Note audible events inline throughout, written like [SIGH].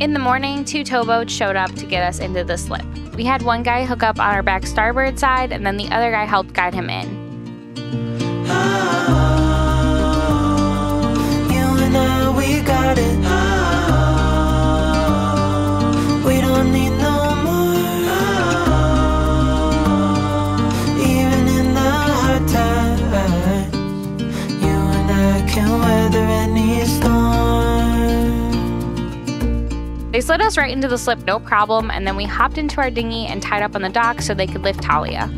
In the morning, two towboats showed up to get us into the slip. We had one guy hook up on our back starboard side, and then the other guy helped guide him in. They slid us right into the slip, no problem, and then we hopped into our dinghy and tied up on the dock so they could lift Thalia.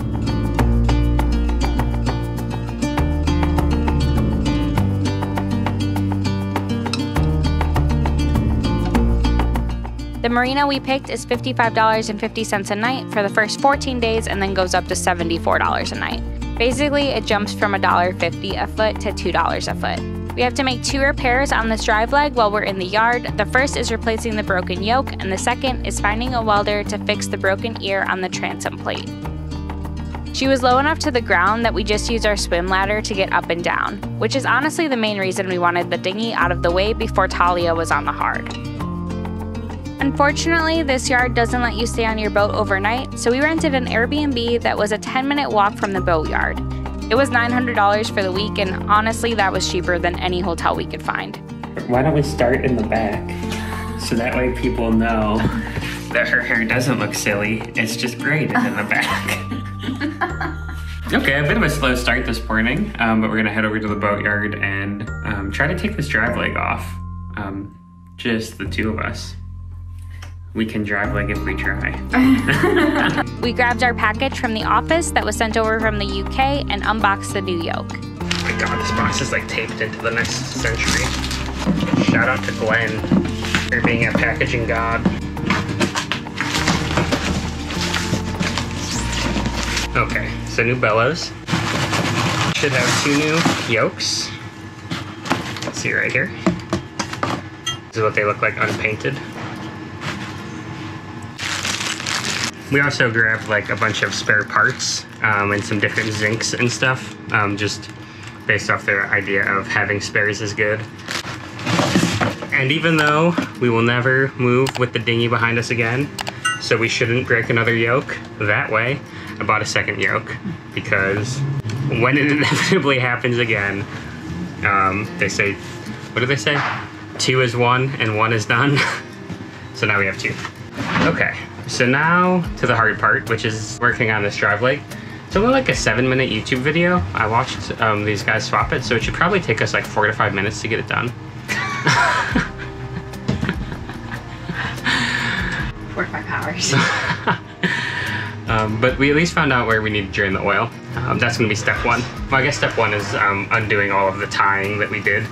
The marina we picked is $55.50 a night for the first 14 days and then goes up to $74 a night. Basically, it jumps from $1.50 a foot to $2 a foot. We have to make two repairs on this drive leg while we're in the yard. The first is replacing the broken yoke, and the second is finding a welder to fix the broken ear on the transom plate. She was low enough to the ground that we just used our swim ladder to get up and down, which is honestly the main reason we wanted the dinghy out of the way before Thalia was on the hard. Unfortunately, this yard doesn't let you stay on your boat overnight, so we rented an Airbnb that was a 10 minute walk from the boatyard. It was $900 for the week, and honestly, that was cheaper than any hotel we could find. Why don't we start in the back? So that way people know that her hair doesn't look silly, it's just braided in the back. [LAUGHS] okay, a bit of a slow start this morning, um, but we're gonna head over to the boatyard and um, try to take this drive leg off. Um, just the two of us we can drive like if we try. [LAUGHS] we grabbed our package from the office that was sent over from the UK and unboxed the new yoke. Oh my god, this box is like taped into the next century. Shout out to Glenn for being a packaging god. Okay, so new bellows. Should have two new yokes. Let's see right here. This is what they look like unpainted. We also grabbed like a bunch of spare parts um, and some different zincs and stuff, um, just based off their idea of having spares is good. And even though we will never move with the dinghy behind us again, so we shouldn't break another yoke that way, I bought a second yoke because when it [LAUGHS] inevitably happens again, um, they say, what do they say? Two is one and one is done. [LAUGHS] so now we have two. Okay, so now to the hard part, which is working on this drive leg. It's only like a seven minute YouTube video. I watched um, these guys swap it, so it should probably take us like four to five minutes to get it done. [LAUGHS] four to five hours. [LAUGHS] um, but we at least found out where we need to drain the oil. Um, that's gonna be step one. Well, I guess step one is um, undoing all of the tying that we did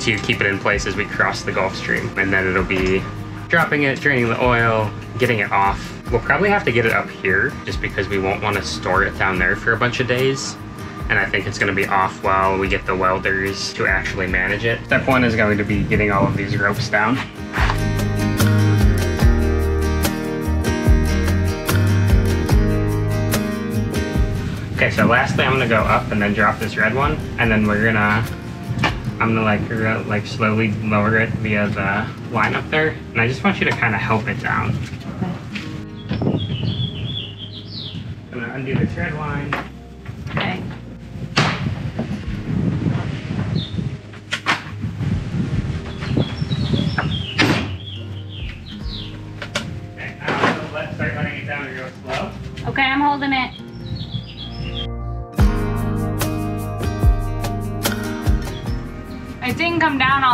to keep it in place as we cross the Gulf Stream. And then it'll be dropping it, draining the oil, getting it off. We'll probably have to get it up here just because we won't want to store it down there for a bunch of days. And I think it's going to be off while we get the welders to actually manage it. Step one is going to be getting all of these ropes down. Okay, so lastly I'm gonna go up and then drop this red one, and then we're gonna I'm gonna like like slowly lower it via the line up there, and I just want you to kind of help it down. I'm gonna undo the tread line.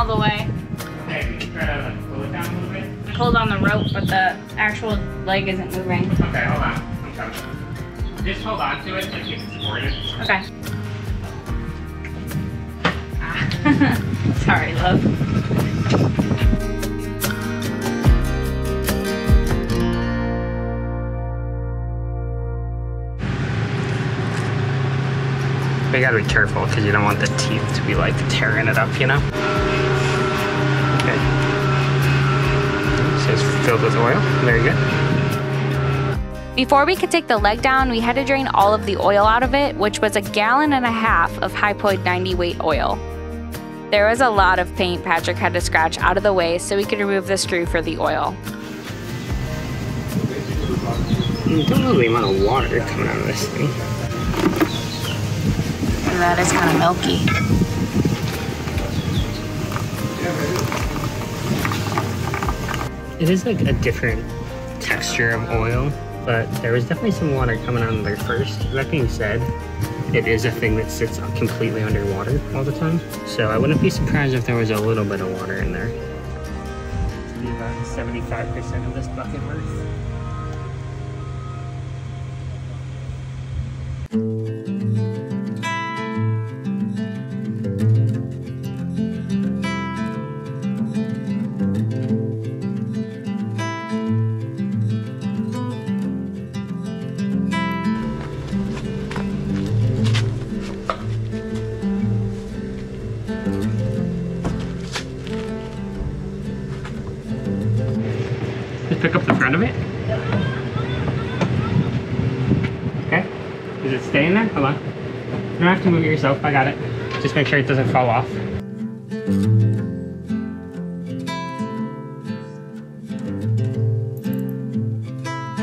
All the way. Okay, try to like, pull it down a little bit. Pulled on the rope, but the actual leg isn't moving. Okay, hold on. I'm coming. Just hold on to it like you can support it. Okay. Ah. [LAUGHS] Sorry, love. But you gotta be careful because you don't want the teeth to be like tearing it up, you know? Filled with oil. Very good. Before we could take the leg down, we had to drain all of the oil out of it, which was a gallon and a half of Hypoid 90 weight oil. There was a lot of paint Patrick had to scratch out of the way so we could remove the screw for the oil. You don't know the amount of water coming out of this thing. That is kind of milky. It is like a different texture of oil, but there was definitely some water coming out of there first. That being said, it is a thing that sits completely underwater all the time. So I wouldn't be surprised if there was a little bit of water in there. Be about 75% of this bucket worth. Have to move it yourself. I got it. Just make sure it doesn't fall off.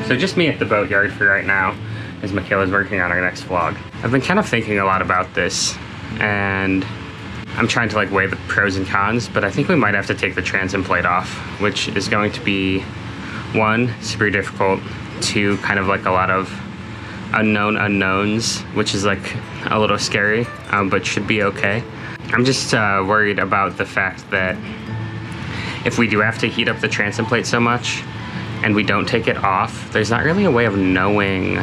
So just me at the boatyard for right now as Michaela's working on our next vlog. I've been kind of thinking a lot about this and I'm trying to like weigh the pros and cons, but I think we might have to take the transom plate off, which is going to be one, super difficult, two, kind of like a lot of unknown unknowns, which is like a little scary, um, but should be okay. I'm just uh, worried about the fact that if we do have to heat up the transom plate so much and we don't take it off, there's not really a way of knowing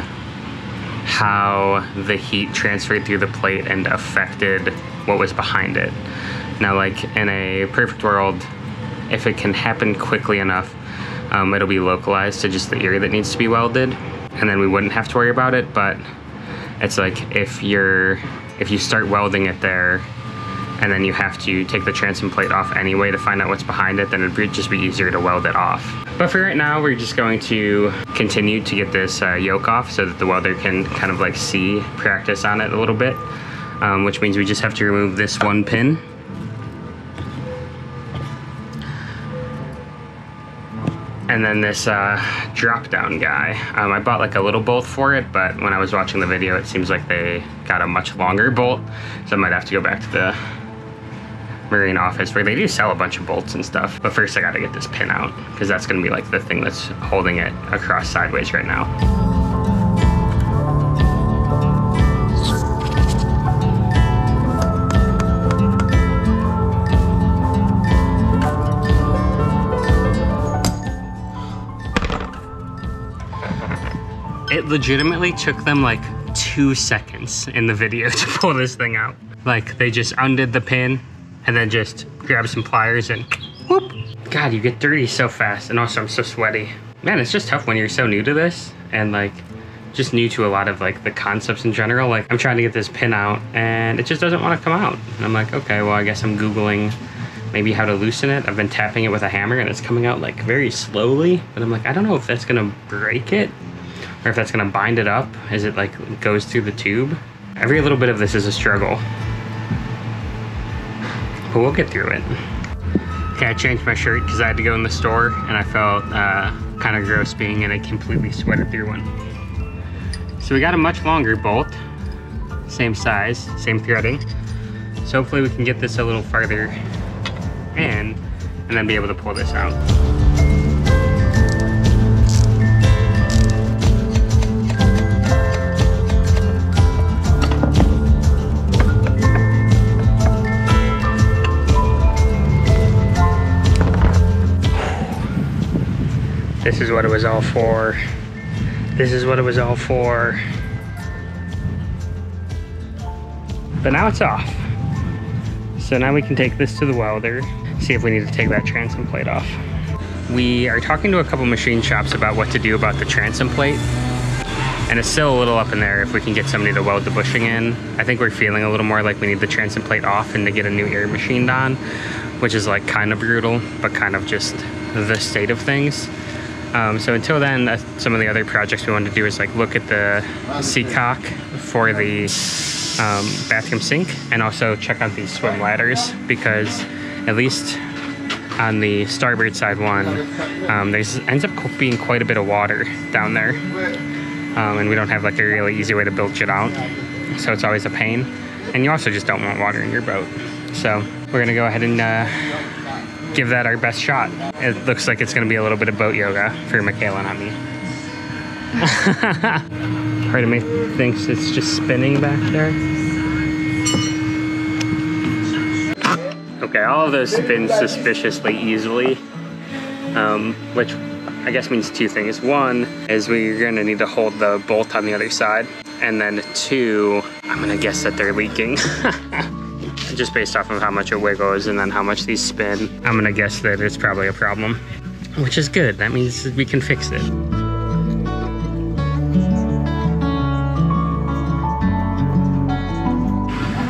how the heat transferred through the plate and affected what was behind it. Now, like in a perfect world, if it can happen quickly enough, um, it'll be localized to just the area that needs to be welded, and then we wouldn't have to worry about it. But it's like if you're if you start welding it there, and then you have to take the transom plate off anyway to find out what's behind it, then it'd just be easier to weld it off. But for right now, we're just going to continue to get this uh, yoke off so that the welder can kind of like see practice on it a little bit, um, which means we just have to remove this one pin. And then this uh, drop down guy. Um, I bought like a little bolt for it, but when I was watching the video, it seems like they got a much longer bolt. So I might have to go back to the marine office where they do sell a bunch of bolts and stuff. But first I gotta get this pin out because that's gonna be like the thing that's holding it across sideways right now. Legitimately took them like two seconds in the video [LAUGHS] to pull this thing out. Like they just undid the pin and then just grab some pliers and whoop. God, you get dirty so fast. And also I'm so sweaty. Man, it's just tough when you're so new to this and like just new to a lot of like the concepts in general. Like I'm trying to get this pin out and it just doesn't want to come out. And I'm like, okay, well, I guess I'm Googling maybe how to loosen it. I've been tapping it with a hammer and it's coming out like very slowly. But I'm like, I don't know if that's gonna break it or if that's gonna bind it up as it like goes through the tube. Every little bit of this is a struggle. But we'll get through it. Okay, I changed my shirt because I had to go in the store and I felt uh, kind of gross being in a completely sweated through one. So we got a much longer bolt, same size, same threading. So hopefully we can get this a little farther in and then be able to pull this out. This is what it was all for. This is what it was all for. But now it's off. So now we can take this to the welder, see if we need to take that transom plate off. We are talking to a couple machine shops about what to do about the transom plate. And it's still a little up in there if we can get somebody to weld the bushing in. I think we're feeling a little more like we need the transom plate off and to get a new ear machined on, which is like kind of brutal, but kind of just the state of things. Um, so until then, uh, some of the other projects we wanted to do is like look at the seacock for the um, bathroom sink and also check out these swim ladders because at least on the starboard side one, um, there ends up being quite a bit of water down there. Um, and we don't have like a really easy way to bilge it out. So it's always a pain. And you also just don't want water in your boat. So we're gonna go ahead and uh, give that our best shot. It looks like it's gonna be a little bit of boat yoga for Michaela and me. [LAUGHS] Part of me thinks it's just spinning back there. Okay, all of those spin suspiciously easily, um, which I guess means two things. One is we're gonna need to hold the bolt on the other side. And then two, I'm gonna guess that they're leaking. [LAUGHS] Just based off of how much it wiggles and then how much these spin, I'm gonna guess that it's probably a problem, which is good. That means we can fix it.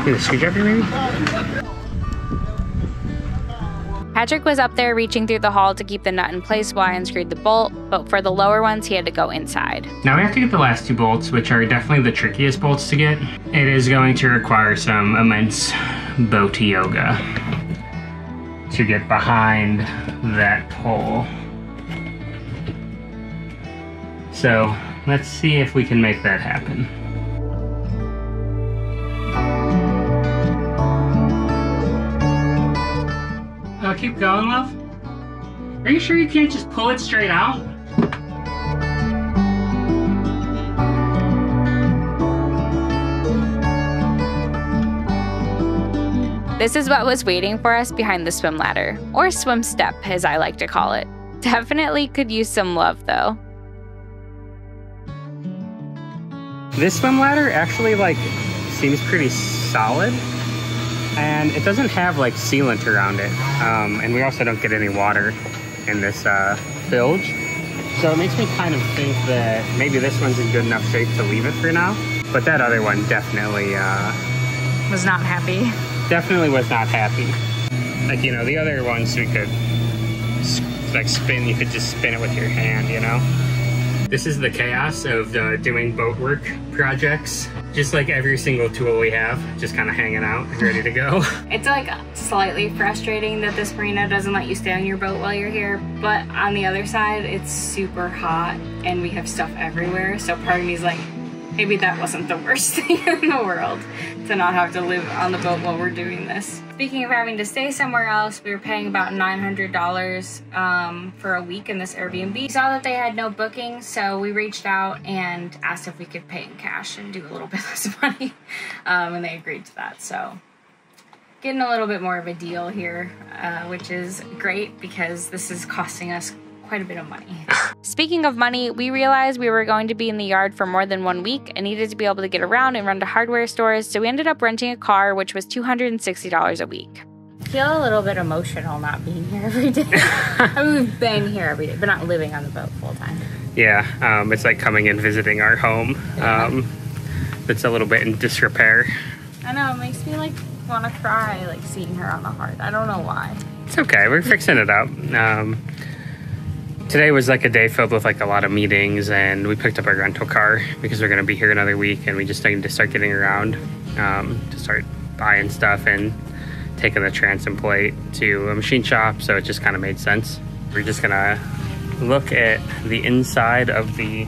Need a screwdriver maybe? Patrick was up there reaching through the hull to keep the nut in place while I unscrewed the bolt, but for the lower ones, he had to go inside. Now we have to get the last two bolts, which are definitely the trickiest bolts to get. It is going to require some immense boat yoga to get behind that pole. So let's see if we can make that happen. Uh, keep going, love? Are you sure you can't just pull it straight out? This is what was waiting for us behind the swim ladder, or swim step as I like to call it. Definitely could use some love though. This swim ladder actually like seems pretty solid and it doesn't have like sealant around it. Um, and we also don't get any water in this uh, bilge. So it makes me kind of think that maybe this one's in good enough shape to leave it for now. But that other one definitely uh, was not happy. Definitely was not happy. Like you know, the other ones we could like spin. You could just spin it with your hand, you know. This is the chaos of uh, doing boat work projects. Just like every single tool we have, just kind of hanging out, [LAUGHS] ready to go. It's like slightly frustrating that this marina doesn't let you stay on your boat while you're here, but on the other side, it's super hot and we have stuff everywhere. So part of me is like, maybe that wasn't the worst [LAUGHS] thing in the world to not have to live on the boat while we're doing this. Speaking of having to stay somewhere else, we were paying about $900 um, for a week in this Airbnb. We saw that they had no bookings, so we reached out and asked if we could pay in cash and do a little [LAUGHS] bit less money, um, and they agreed to that. So getting a little bit more of a deal here, uh, which is great because this is costing us quite a bit of money. [LAUGHS] Speaking of money, we realized we were going to be in the yard for more than one week and needed to be able to get around and run to hardware stores, so we ended up renting a car, which was $260 a week. I feel a little bit emotional not being here every day. [LAUGHS] I mean, we've been here every day, but not living on the boat full time. Yeah, um, it's like coming and visiting our home. Um, it's a little bit in disrepair. I know, it makes me like want to cry, like seeing her on the hard. I don't know why. It's okay, we're fixing it up. Um, today was like a day filled with like a lot of meetings and we picked up our rental car because we're going to be here another week and we just need to start getting around um, to start buying stuff and taking the transom plate to a machine shop so it just kind of made sense. We're just gonna look at the inside of the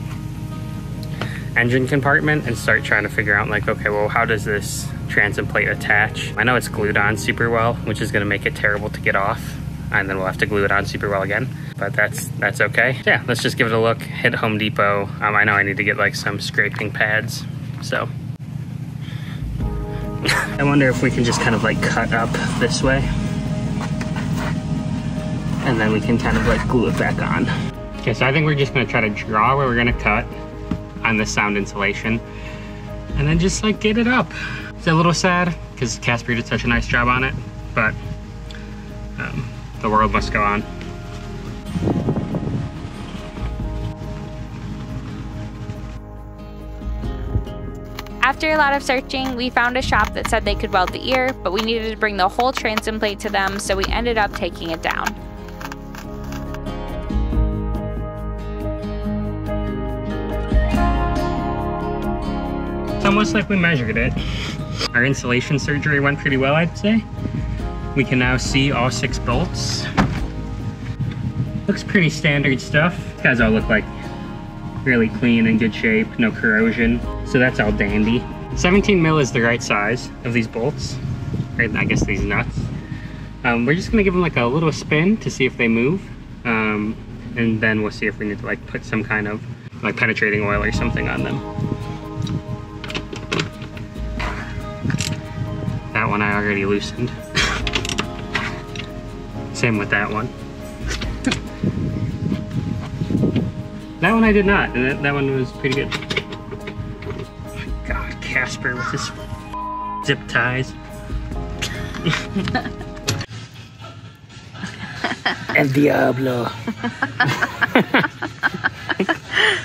engine compartment and start trying to figure out like okay well how does this transom plate attach? I know it's glued on super well which is going to make it terrible to get off and then we'll have to glue it on super well again. But that's that's okay. Yeah, let's just give it a look. Hit Home Depot. Um, I know I need to get like some scraping pads. So [LAUGHS] I wonder if we can just kind of like cut up this way. And then we can kind of like glue it back on. Okay, so I think we're just gonna try to draw where we're gonna cut on the sound insulation. And then just like get it up. It's a little sad because Casper did such a nice job on it, but the world must go on. After a lot of searching, we found a shop that said they could weld the ear, but we needed to bring the whole transom plate to them, so we ended up taking it down. It's almost like we measured it. Our insulation surgery went pretty well, I'd say. We can now see all six bolts. Looks pretty standard stuff. These guys all look like really clean and good shape, no corrosion. So that's all dandy. 17 mil is the right size of these bolts, or I guess these nuts. Um, we're just gonna give them like a little spin to see if they move. Um, and then we'll see if we need to like put some kind of like penetrating oil or something on them. That one I already loosened. Same with that one. that one I did not, and that, that one was pretty good. God, Casper with his [LAUGHS] zip ties. [LAUGHS] El Diablo. [LAUGHS]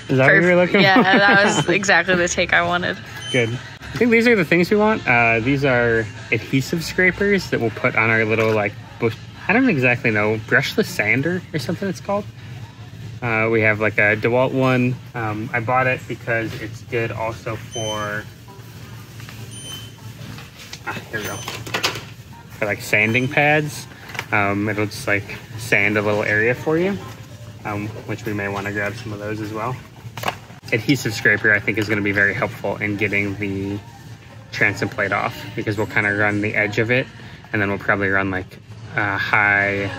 Is that what you were looking yeah, for? that was exactly the take I wanted. Good. I think these are the things we want. Uh, these are adhesive scrapers that we'll put on our little like bush. I don't exactly know brushless sander or something it's called. Uh, we have like a DeWalt one. Um, I bought it because it's good also for. Ah, here we go. For like sanding pads. Um, it'll just like sand a little area for you, um, which we may want to grab some of those as well adhesive scraper I think is going to be very helpful in getting the transom plate off because we'll kind of run the edge of it and then we'll probably run like a high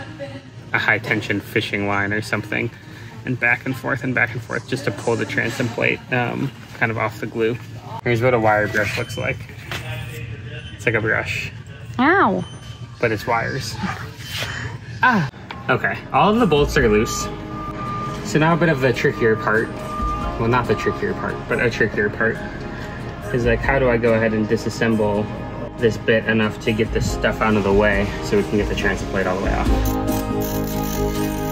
a high tension fishing line or something and back and forth and back and forth just to pull the transom plate um, kind of off the glue. Here's what a wire brush looks like. It's like a brush, Ow. but it's wires. ah, okay. All of the bolts are loose. So now a bit of the trickier part well not the trickier part but a trickier part is like how do I go ahead and disassemble this bit enough to get this stuff out of the way so we can get the transom plate all the way off.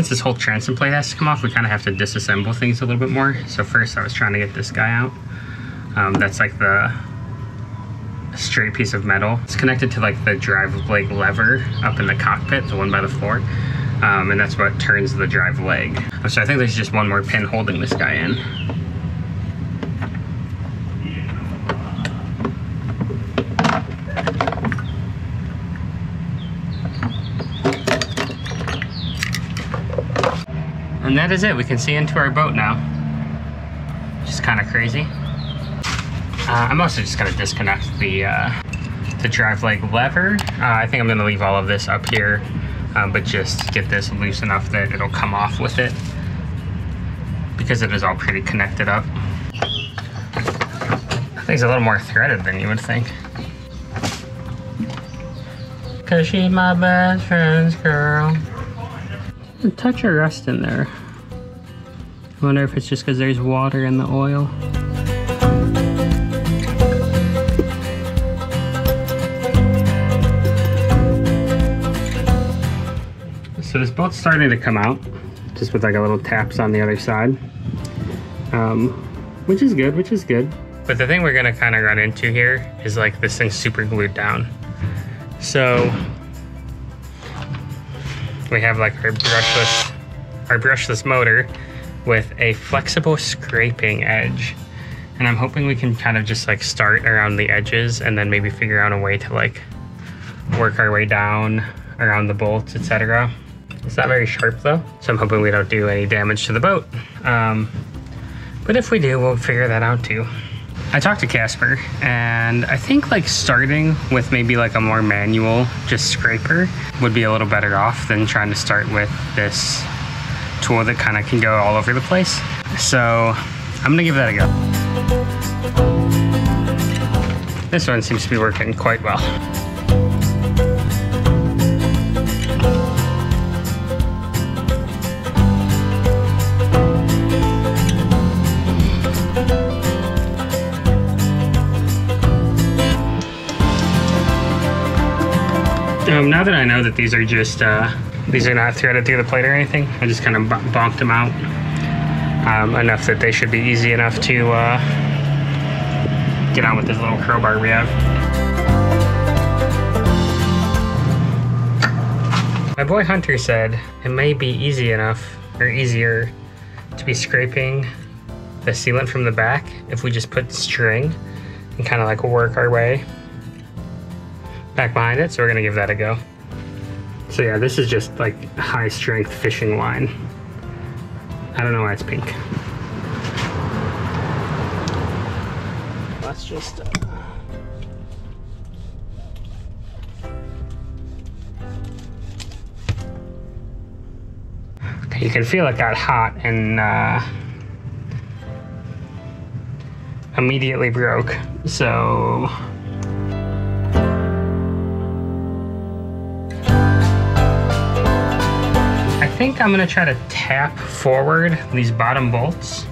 Since this whole transom plate has to come off, we kind of have to disassemble things a little bit more. So first I was trying to get this guy out. Um, that's like the straight piece of metal. It's connected to like the drive leg lever up in the cockpit, the one by the floor. Um, and that's what turns the drive leg. So I think there's just one more pin holding this guy in. And that is it. We can see into our boat now. Is kind of crazy. Uh, I'm also just gonna disconnect the uh, the drive leg lever. Uh, I think I'm gonna leave all of this up here, um, but just get this loose enough that it'll come off with it because it is all pretty connected up. I think it's a little more threaded than you would think. Cause she's my best friend's girl. Touch of rust in there. I wonder if it's just because there's water in the oil. So this boat's starting to come out, just with like a little taps on the other side. Um, which is good, which is good. But the thing we're gonna kind of run into here is like this thing's super glued down. So we have like our brushless our brushless motor with a flexible scraping edge. And I'm hoping we can kind of just like start around the edges and then maybe figure out a way to like work our way down around the bolts etc it's not very sharp though so I'm hoping we don't do any damage to the boat. Um, but if we do we'll figure that out too. I talked to Casper and I think like starting with maybe like a more manual just scraper would be a little better off than trying to start with this tool that kind of can go all over the place. So I'm gonna give that a go. This one seems to be working quite well. Um, now that I know that these are just, uh, these are not threaded through the plate or anything, I just kind of bonked them out. um, enough that they should be easy enough to uh, get on with this little crowbar we have. My boy Hunter said it may be easy enough or easier to be scraping the sealant from the back if we just put string and kind of like work our way back behind it. So we're gonna give that a go. So yeah, this is just like high strength fishing line. I don't know why it's pink. Let's just. Uh... Okay, you can feel it got hot and uh, immediately broke. So I'm gonna try to tap forward these bottom bolts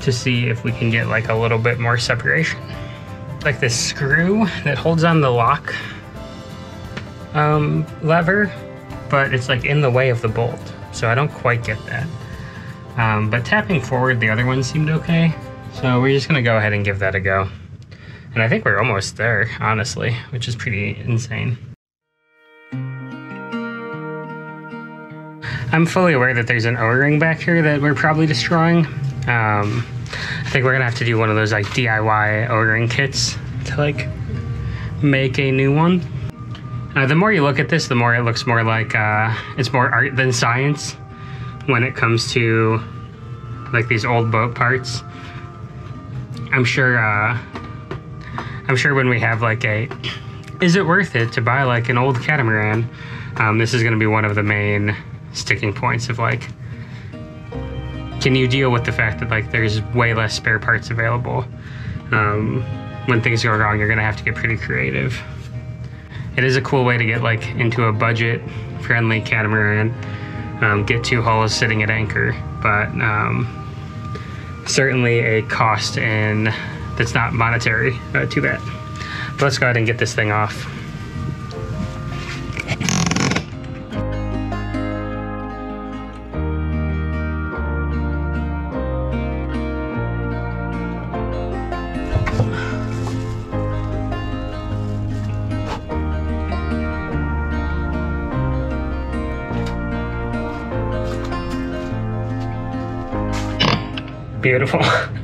to see if we can get like a little bit more separation. Like this screw that holds on the lock um, lever, but it's like in the way of the bolt. So I don't quite get that. Um, but tapping forward, the other one seemed okay. So we're just gonna go ahead and give that a go. And I think we're almost there, honestly, which is pretty insane. I'm fully aware that there's an O-ring back here that we're probably destroying. Um, I think we're gonna have to do one of those like DIY O-ring kits to like make a new one. Uh, the more you look at this, the more it looks more like uh, it's more art than science when it comes to like these old boat parts. I'm sure. Uh, I'm sure when we have like a, is it worth it to buy like an old catamaran? Um, this is going to be one of the main sticking points of like can you deal with the fact that like there's way less spare parts available? Um, when things go wrong you're gonna have to get pretty creative. It is a cool way to get like into a budget friendly catamaran. Um, get two hulls sitting at anchor but um, certainly a cost and that's not monetary. Uh, to that but let's go ahead and get this thing off beautiful. [LAUGHS]